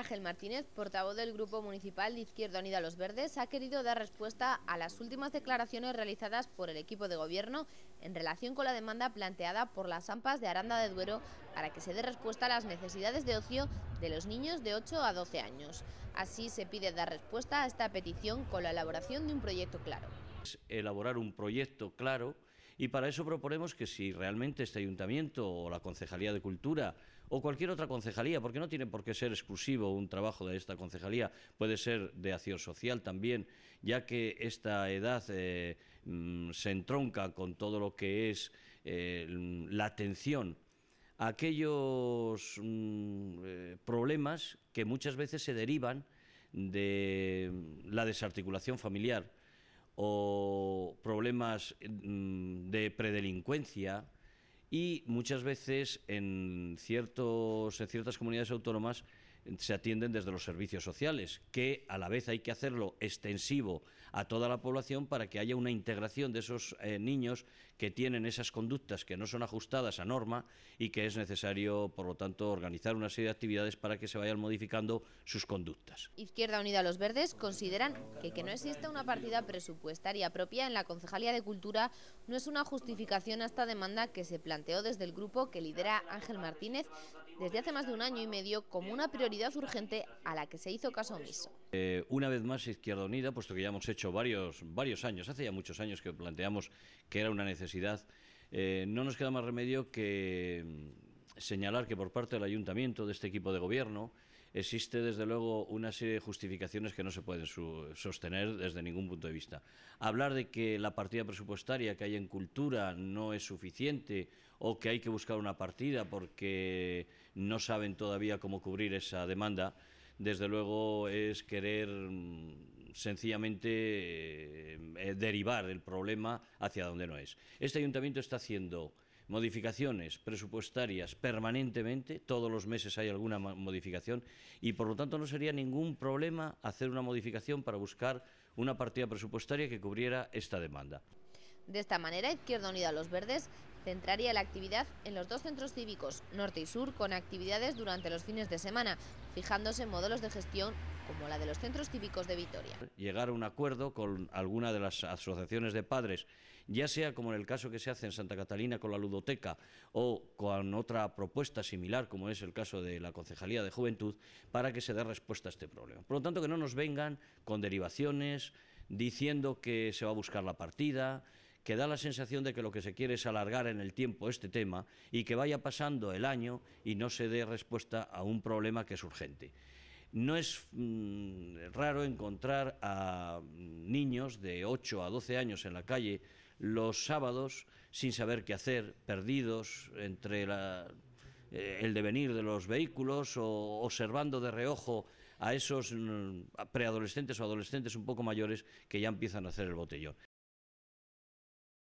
Ángel Martínez, portavoz del Grupo Municipal de Izquierda Unida Los Verdes, ha querido dar respuesta a las últimas declaraciones realizadas por el equipo de gobierno en relación con la demanda planteada por las AMPAs de Aranda de Duero para que se dé respuesta a las necesidades de ocio de los niños de 8 a 12 años. Así se pide dar respuesta a esta petición con la elaboración de un proyecto claro. Elaborar un proyecto claro y para eso proponemos que si realmente este ayuntamiento o la Concejalía de Cultura o cualquier otra concejalía, porque no tiene por qué ser exclusivo un trabajo de esta concejalía, puede ser de acción social también, ya que esta edad eh, mm, se entronca con todo lo que es eh, la atención a aquellos mm, eh, problemas que muchas veces se derivan de la desarticulación familiar o problemas mm, de predelincuencia y muchas veces en, ciertos, en ciertas comunidades autónomas se atienden desde los servicios sociales, que a la vez hay que hacerlo extensivo a toda la población para que haya una integración de esos eh, niños que tienen esas conductas que no son ajustadas a norma y que es necesario, por lo tanto, organizar una serie de actividades para que se vayan modificando sus conductas. Izquierda Unida Los Verdes consideran que que no exista una partida presupuestaria propia en la Concejalía de Cultura no es una justificación a esta demanda que se planteó desde el grupo que lidera Ángel Martínez desde hace más de un año y medio como una prioridad urgente a la que se hizo caso omiso. Eh, una vez más, Izquierda Unida, puesto que ya hemos hecho varios, varios años, hace ya muchos años que planteamos que era una necesidad, eh, no nos queda más remedio que mm, señalar que por parte del Ayuntamiento, de este equipo de gobierno, existe desde luego una serie de justificaciones que no se pueden sostener desde ningún punto de vista. Hablar de que la partida presupuestaria que hay en cultura no es suficiente o que hay que buscar una partida porque no saben todavía cómo cubrir esa demanda, desde luego es querer mm, sencillamente eh, derivar el problema hacia donde no es. Este ayuntamiento está haciendo modificaciones presupuestarias permanentemente, todos los meses hay alguna modificación y por lo tanto no sería ningún problema hacer una modificación para buscar una partida presupuestaria que cubriera esta demanda. De esta manera, Izquierda Unida Los Verdes centraría la actividad en los dos centros cívicos, norte y sur, con actividades durante los fines de semana, fijándose en modelos de gestión como la de los centros cívicos de Vitoria. Llegar a un acuerdo con alguna de las asociaciones de padres, ya sea como en el caso que se hace en Santa Catalina con la ludoteca o con otra propuesta similar como es el caso de la Concejalía de Juventud, para que se dé respuesta a este problema. Por lo tanto, que no nos vengan con derivaciones, diciendo que se va a buscar la partida, que da la sensación de que lo que se quiere es alargar en el tiempo este tema y que vaya pasando el año y no se dé respuesta a un problema que es urgente. No es mm, raro encontrar a niños de 8 a 12 años en la calle los sábados sin saber qué hacer, perdidos entre eh, el devenir de los vehículos o observando de reojo a esos mm, preadolescentes o adolescentes un poco mayores que ya empiezan a hacer el botellón.